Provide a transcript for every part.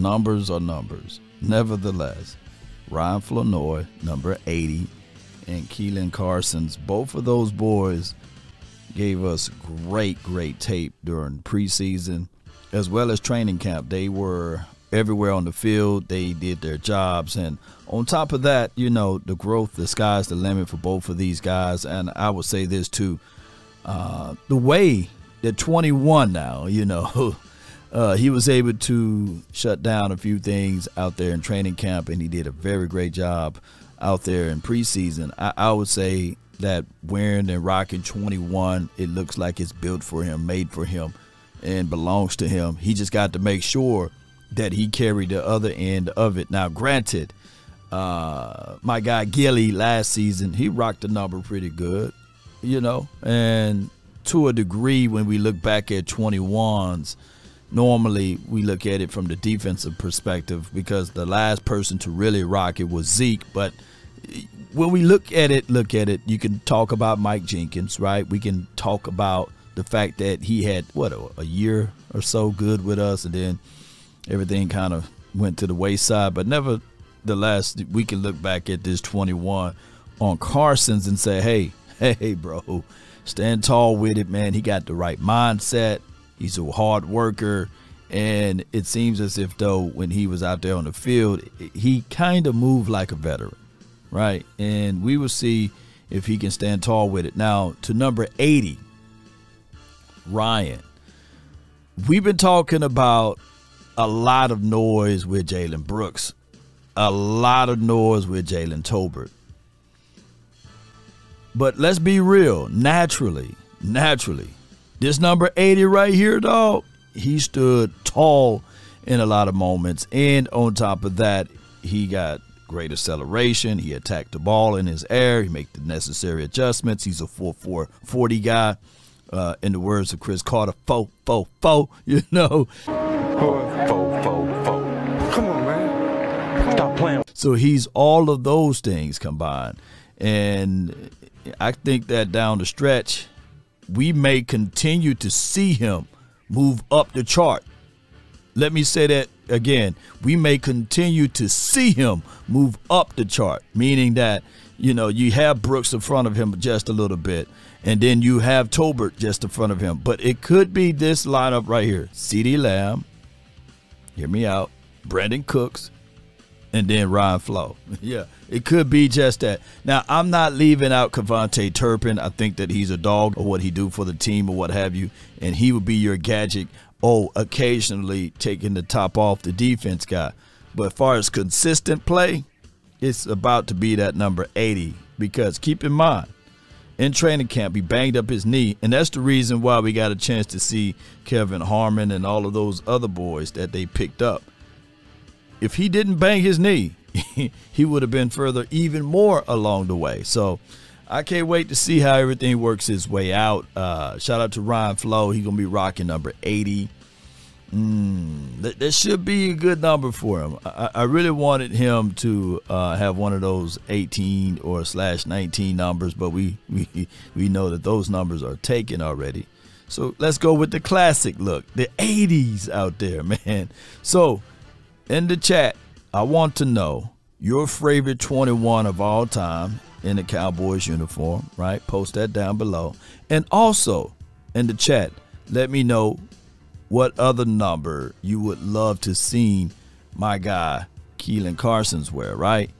numbers are numbers. Nevertheless, Ryan Flournoy, number 80, and Caelen Carsons, both of those boys gave us great, great tape during preseason as well as training camp. They were everywhere on the field. They did their jobs. And on top of that, you know, the growth, the sky's the limit for both of these guys. And I would say this too uh, the way they're 21 now, you know, uh, he was able to shut down a few things out there in training camp, and he did a very great job out there in preseason. I, I would say that wearing and rocking 21, it looks like it's built for him, made for him, and belongs to him. He just got to make sure that he carried the other end of it. Now, granted, uh, my guy Gilly last season, he rocked the number pretty good, you know, and to a degree, when we look back at 21s, normally we look at it from the defensive perspective because the last person to really rock it was Zeke. But when we look at it, look at it, you can talk about Mike Jenkins, right? We can talk about the fact that he had, what, a, year or so good with us, and then everything kind of went to the wayside. But nevertheless, we can look back at this 21 on Carson's and say, hey, hey, bro, stand tall with it, man. He got the right mindset. He's a hard worker. And it seems as if, though, when he was out there on the field, he kind of moved like a veteran, right? And we will see if he can stand tall with it. Now, to number 80, Ryan. We've been talking about a lot of noise with Jalen Brooks, a lot of noise with Jalen Tolbert. But let's be real, naturally, naturally, this number 80 right here, dog, he stood tall in a lot of moments. And on top of that, he got great acceleration. He attacked the ball in his air. He made the necessary adjustments. He's a 4-4 40 guy. Uh, in the words of Chris Carter, fo, fo, fo, you know. Fo, fo, fo. Come on, man. Stop playing. So he's all of those things combined. And I think that down the stretch, we may continue to see him move up the chart. Let me say that again. We may continue to see him move up the chart, meaning that, you know, you have Brooks in front of him just a little bit and then you have Tolbert just in front of him. But it could be this lineup right here: CeeDee Lamb, hear me out, Brandin Cooks, and then Ryan Flo. yeah, it could be just that. Now, I'm not leaving out KaVontae Turpin. I think that he's a dog or what he do for the team or what have you, and he would be your gadget. Oh, occasionally taking the top off the defense guy. But as far as consistent play, it's about to be that number 80 because keep in mind in training camp. He banged up his knee, and that's the reason why we got a chance to see Kevin Harmon and all of those other boys that they picked up. If he didn't bang his knee, he would have been further even more along the way. So I can't wait to see how everything works its way out. Uh, shout out to Ryan Flo. He's gonna be rocking number 80. Mm, that, that, should be a good number for him. I, I really wanted him to uh, have one of those 18 or slash 19 numbers, but we, we we know that those numbers are taken already. So let's go with the classic look, the 80s out there, man. So in the chat, I want to know your favorite 21 of all time in the Cowboys uniform, right? Post that down below. And also in the chat, let me know what other number you would love to see my guy Caelen Carson's wear, right?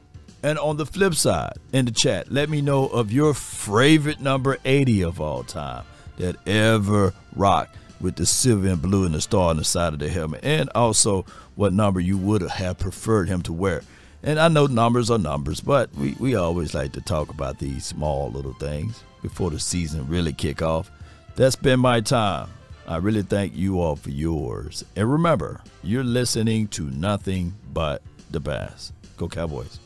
And on the flip side, in the chat, let me know of your favorite number 80 of all time that ever rocked with the silver and blue and the star on the side of the helmet. And also what number you would have preferred him to wear. And I know numbers are numbers, but we, we always like to talk about these small little things before the season really kick off. That's been my time. I really thank you all for yours. And remember, you're listening to nothing but the best. Go Cowboys.